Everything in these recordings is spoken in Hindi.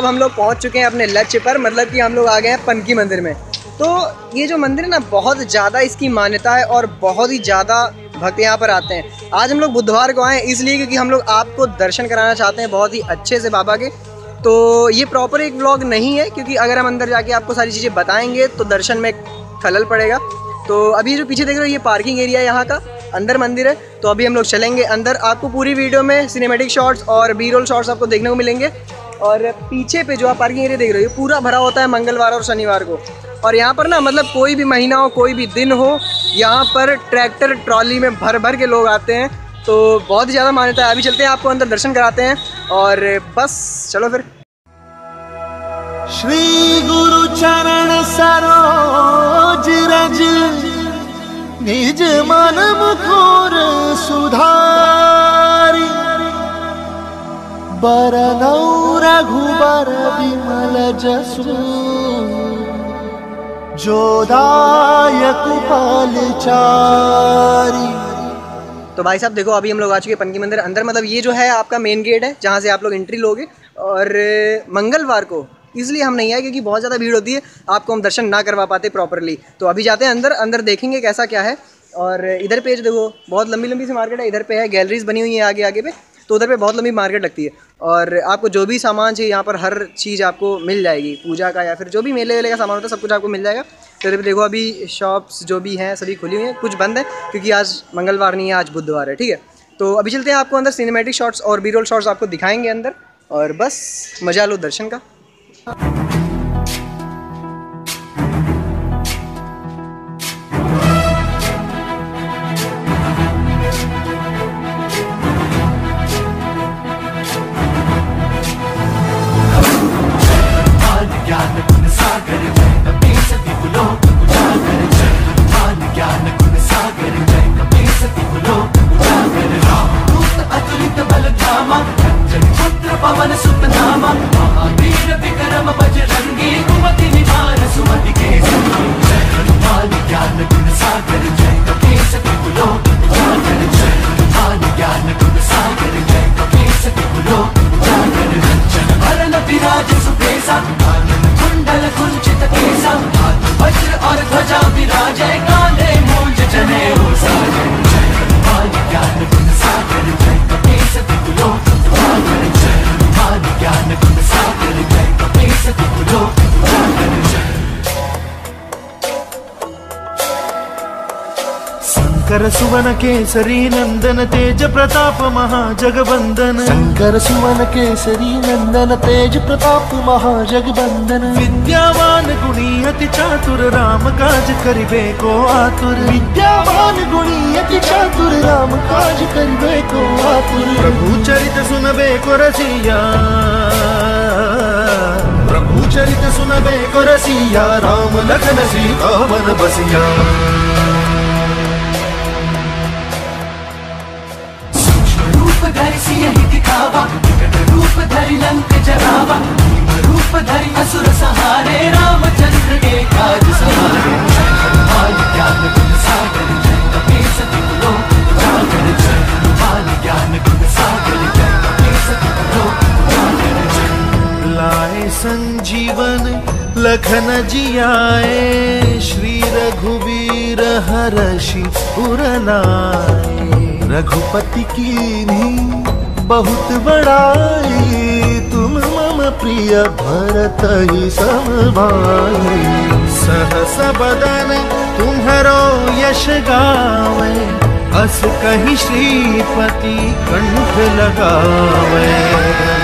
अब हम लोग पहुँच चुके हैं अपने लक्ष्य पर मतलब कि हम लोग आ गए हैं पनकी मंदिर में। तो ये जो मंदिर है ना, बहुत ज़्यादा इसकी मान्यता है और बहुत ही ज़्यादा भक्त यहाँ पर आते हैं। आज हम लोग बुधवार को आए इसलिए क्योंकि हम लोग आपको दर्शन कराना चाहते हैं बहुत ही अच्छे से बाबा के। तो ये प्रॉपर एक व्लॉग नहीं है, क्योंकि अगर हम अंदर जाके आपको सारी चीज़ें बताएँगे तो दर्शन में खलल पड़ेगा। तो अभी जो पीछे देख रहे हो, ये पार्किंग एरिया है यहाँ का, अंदर मंदिर है। तो अभी हम लोग चलेंगे अंदर। आपको पूरी वीडियो में सिनेमेटिक शॉट्स और बी रोल शॉट्स आपको देखने को मिलेंगे। और पीछे पे जो आप पार्किंग एरिया देख रहे हो पूरा भरा होता है मंगलवार और शनिवार को। और यहाँ पर ना मतलब कोई भी महीना हो, कोई भी दिन हो, यहाँ पर ट्रैक्टर ट्रॉली में भर भर के लोग आते हैं। तो बहुत ही ज़्यादा मान्यता है। अभी चलते हैं, आपको अंदर दर्शन कराते हैं। और बस, चलो फिर। श्री गुरु चरण सरोज रज, निज मन मुखोर सुधारी। बरनौ रघुबर विमल जसु तो भाई साहब, देखो, अभी हम लोग आ चुके पनकी मंदिर अंदर। मतलब ये जो है आपका मेन गेट है, जहाँ से आप लोग एंट्री लोगे। और मंगलवार को, इसलिए हम नहीं आए, क्योंकि बहुत ज़्यादा भीड़ होती है। आपको हम दर्शन ना करवा पाते प्रॉपरली तो अभी जाते हैं अंदर अंदर देखेंगे कैसा क्या है। और इधर पे देखो, बहुत लंबी लंबी सी मार्केट है, इधर पे है गैलरीज बनी हुई है आगे आगे पे। तो उधर पे बहुत लंबी मार्केट लगती है। और आपको जो भी सामान चाहिए, यहाँ पर हर चीज़ आपको मिल जाएगी, पूजा का या फिर जो भी मेले वेले का सामान होता है, सब कुछ आपको मिल जाएगा। फिर अभी देखो, अभी शॉप्स जो भी हैं, सभी खुली हुई हैं, कुछ बंद है, क्योंकि आज मंगलवार नहीं है, आज बुधवार है, ठीक है? तो अभी चलते हैं आपको अंदर सिनेमेटिक शॉट्स और बी रोल शॉट्स आपको दिखाएँगे अंदर, और बस मज़ा लो दर्शन का। शंकर सुवन केसरी नंदन तेज प्रताप महाजगबंदन। शंकर सुवन केसरी नंदन तेज प्रताप महाजगबंदन। विद्यावान गुणी अति चातुर राम काज करिबे को आतुर। विद्यावान गुणी अति चातुर राम काज करिबे को आतुर। प्रभु चरित सुनबे को रसिया। प्रभु चरित सुनबे को रसिया। राम लखन सीता मन बसिया। लखन जियाए, श्री रघुवीर हरषि पुरनाए रघुपति की बहुत बड़ाई, तुम मम प्रिय भरत ही समभाई सहस बदन तुम्हारो यश गावे, अस कही श्रीपति कंठ लगावे।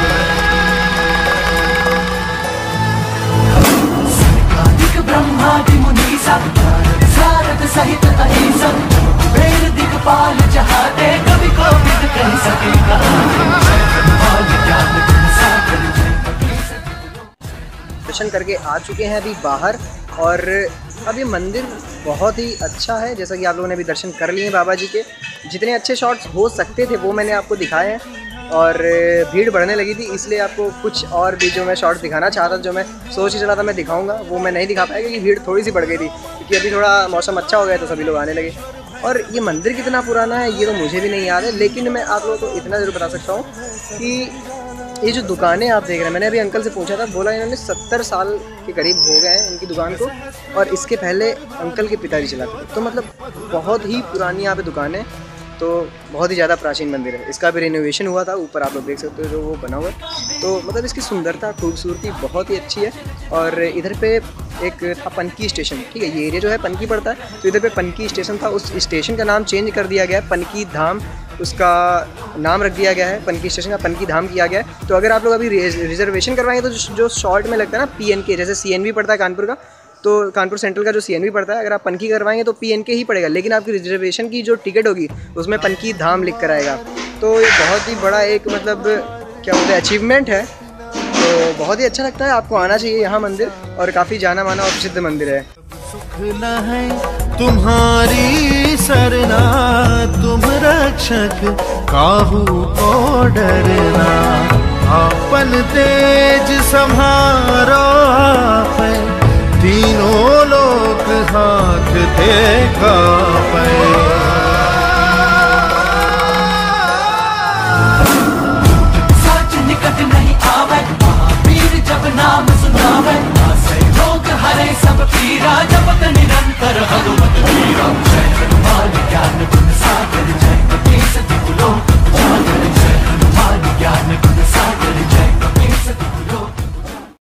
दर्शन करके आ चुके हैं अभी बाहर। और अब ये मंदिर बहुत ही अच्छा है, जैसा कि आप लोगों ने अभी दर्शन कर लिए हैं बाबा जी के। जितने अच्छे शॉट्स हो सकते थे, वो मैंने आपको दिखाए हैं। और भीड़ बढ़ने लगी थी, इसलिए आपको कुछ और भी जो मैं शॉट्स दिखाना चाहता जो मैं सोच ही चला था मैं दिखाऊँगा, वो मैं नहीं दिखा पाया क्योंकि भीड़ थोड़ी सी बढ़ गई थी, क्योंकि अभी थोड़ा मौसम अच्छा हो गया तो सभी लोग आने लगे। और ये मंदिर कितना पुराना है, ये तो मुझे भी नहीं याद है, लेकिन मैं आप लोगों को इतना ज़रूर बता सकता हूँ कि ये जो दुकानें आप देख रहे हैं, मैंने अभी अंकल से पूछा था, बोला इन्होंने सत्तर साल के करीब हो गए हैं इनकी दुकान को, और इसके पहले अंकल के पिताजी चलाते थे। तो मतलब बहुत ही पुरानी यहाँ पे दुकान है। तो बहुत ही ज़्यादा प्राचीन मंदिर है। इसका भी रिनोवेशन हुआ था, ऊपर आप लोग देख सकते हो जो वो बना हुआ है। तो मतलब इसकी सुंदरता, खूबसूरती बहुत ही अच्छी है। और इधर पे एक था पनकी स्टेशन, ठीक है, ये एरिया जो है पनकी पड़ता है। तो इधर पे पनकी स्टेशन था, उस स्टेशन का नाम चेंज कर दिया गया है, पनकी धाम। उसका नाम रख दिया गया है, पनकी स्टेशन का, पनकी धाम किया गया है। तो अगर आप लोग अभी रिजर्वेशन करवाएँगे तो जो- शॉर्ट में लगता है ना पी जैसे सी पड़ता है कानपुर का तो कानपुर सेंट्रल का जो सी पड़ता है, अगर आप पनकी करवाएँगे तो पी एन के ही पड़ेगा, लेकिन आपकी रिजर्वेशन की जो टिकट होगी, उसमें पनकी धाम लिख कर आएगा। तो ये बहुत ही बड़ा एक मतलब क्या बोलते हैं अचीवमेंट है। तो बहुत ही अच्छा लगता है, आपको आना चाहिए यहाँ मंदिर, और काफ़ी जाना माना और प्रसिद्ध मंदिर है। है तुम्हारी सरना, तुम रक्षक काहू को डरना। आपन तेज संभाल तीनों लोक साथ देखा पे नाम हरे, सब पीरा, जपत निरंतर भगवत पीरा जय हनुमान